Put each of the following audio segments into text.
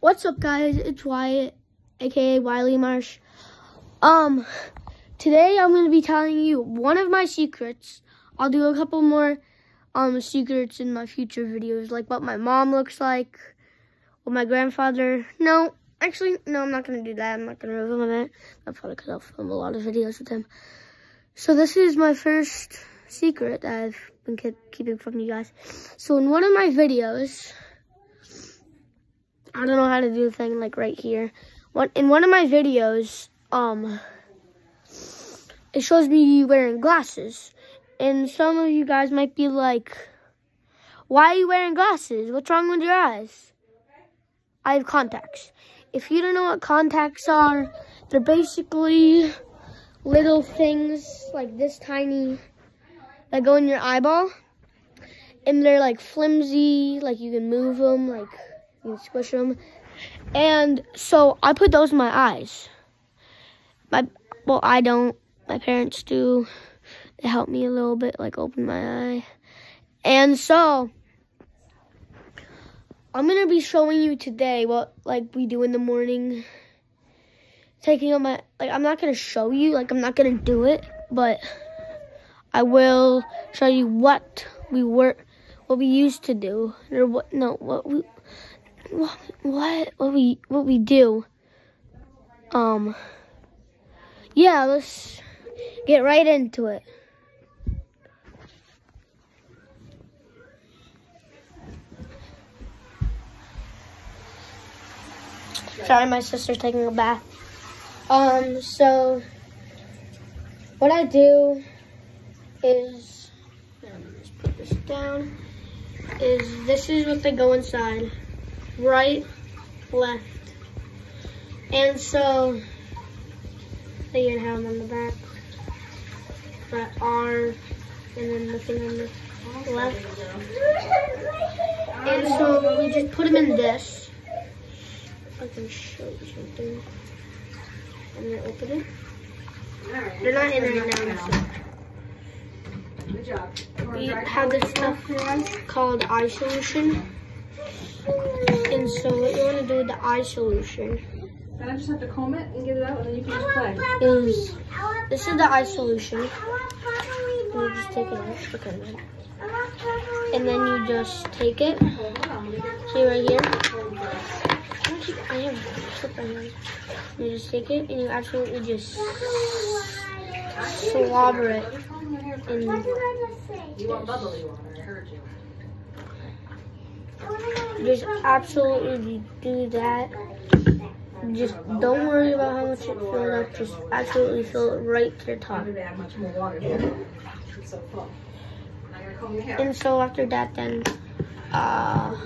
What's up, guys? It's Wyatt, aka Wiley Marsh. Um, today I'm going to be telling you one of my secrets. I'll do a couple more um secrets in my future videos, like what my mom looks like, what my grandfather. No, actually, no, I'm not going to do that. I'm not going to reveal that. That's probably because I'll film a lot of videos with him. So this is my first secret that I've been keep, keeping from you guys. So in one of my videos, I don't know how to do the thing like right here. In one of my videos, um, it shows me wearing glasses, and some of you guys might be like, "Why are you wearing glasses? What's wrong with your eyes?" I have contacts. If you don't know what contacts are, they're basically little things like this tiny that go in your eyeball. And they're like flimsy, like you can move them, like you squish them. And so I put those in my eyes. My well, I don't. My parents do. They help me a little bit, like open my eye. And so I'm gonna be showing you today what like we do in the morning. Taking on my like I'm not gonna show you, like I'm not gonna do it, but I will show you what we were, what we used to do, or what no, what we, what what we what we do. Um. Yeah, let's get right into it. Sorry, my sister's taking a bath. Um, so what I do is, let's put this down, is this is what they go inside. Right, left. And so, they can have them on the back. That R, and then the thing on the left. And so we just put them in this. I can show you something. I'm gonna open it. They're not in right now. So. Good job. We have this stuff called eye solution. And so what you want to do with the eye solution Then I just have to comb it and get it out, and then you can just play. is, this is the eye solution. And you just take it out. Okay, man. And then you just take it. See right here? I have a clip. You just take it and you absolutely just slobber it in You want bubbly water, I heard you. Just absolutely do that. Just don't worry about how much it filled up. Just absolutely fill it right to the top. And so after that, then uh,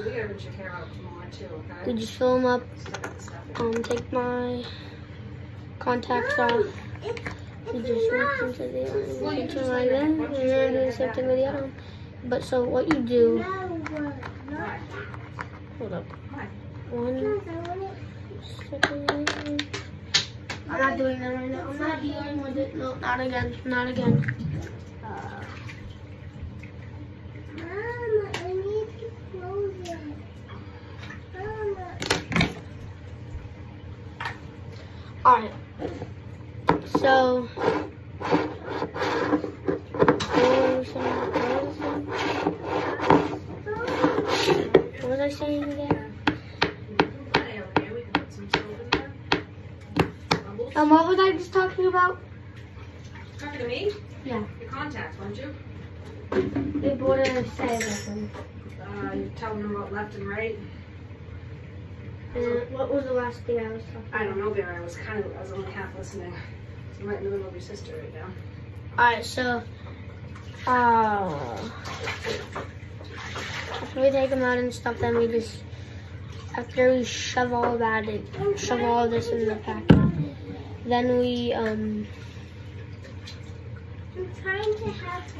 We just fill them up. Um, take my contacts off. We just rinse into the into like that, and then do the same thing with the other one. But so what you do? Hold up. One second. I'm not doing that right now. I'm not dealing with it. No, not again. Not again. Uh, Alright. So. Was I saying again? Hey, okay, we can put some soap in there. Bubbles. Um, what was I just talking about? Talking to me? Yeah. Your contacts, weren't you? What bought I say about? Uh, you're telling them about left and right. And what was the last thing I was talking I don't know, Barry. I was kind of, I was only half listening. So I'm right in the middle of your sister right now. Alright, so, uh, after we take them out and stuff, then we just, after we shove all that in, shove all this in the packet, then we, um,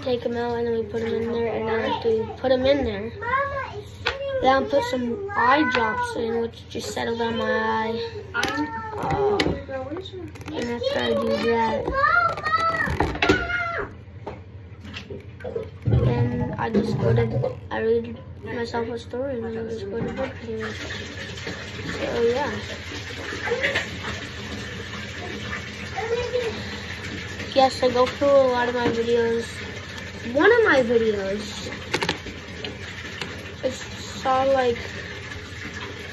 take them out and then we put them in there, and then after we put them in there, then I'll put some eye drops in, which just settle down my eye. Uh, and after I do that, then I just go to, I read myself a story and I just go to pretty much. yeah. Yes, I go through a lot of my videos. One of my videos, I saw like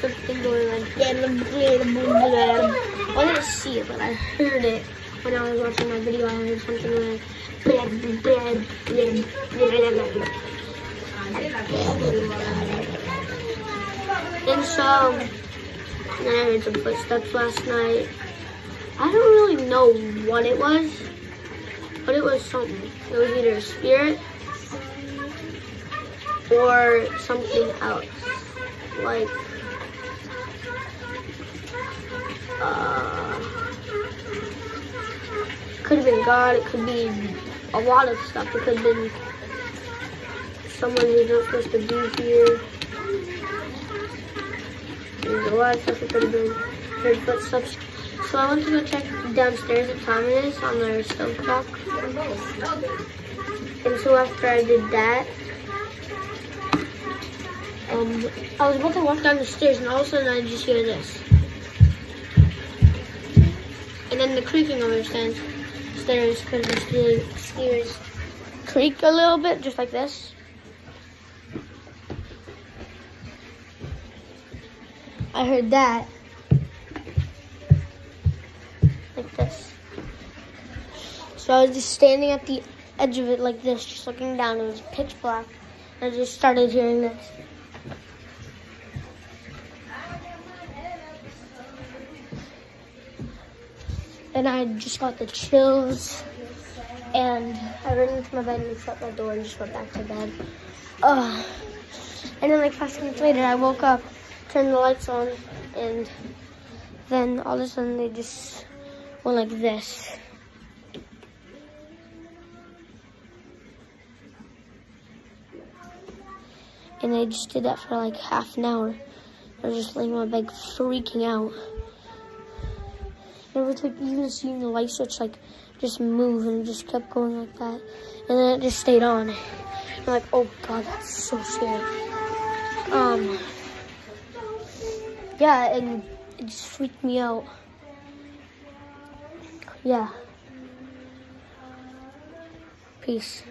something going like, I didn't see it, but I heard it when I was watching my video. I heard something like, and so, and then I heard some footsteps last night. I don't really know what it was, but it was something. It was either a spirit or something else. Like, uh, could have been God, it could be a lot of stuff. It could have been someone who's not supposed to be here. There's a lot of stuff it could have been. Heard footsteps. So I went to go check downstairs what time it is on their stove clock. And so after I did that, um, I was about to walk down the stairs and all of a sudden I just hear this. And then the creaking of the stairs, stairs because the stairs, stairs creak a little bit, just like this. I heard that. Like this. So I was just standing at the edge of it like this, just looking down. It was pitch black. I just started hearing this. And I just got the chills. And I ran into my bed and shut my door and just went back to bed. Ugh. And then like five minutes later, I woke up, turned the lights on, and then all of a sudden they just went like this. And they just did that for like half an hour. I was just laying on my bed freaking out. It like even seeing the light switch like just move and it just kept going like that. And then it just stayed on. I'm like, oh god, that's so scary. Um, yeah, and it just freaked me out. Yeah. Peace.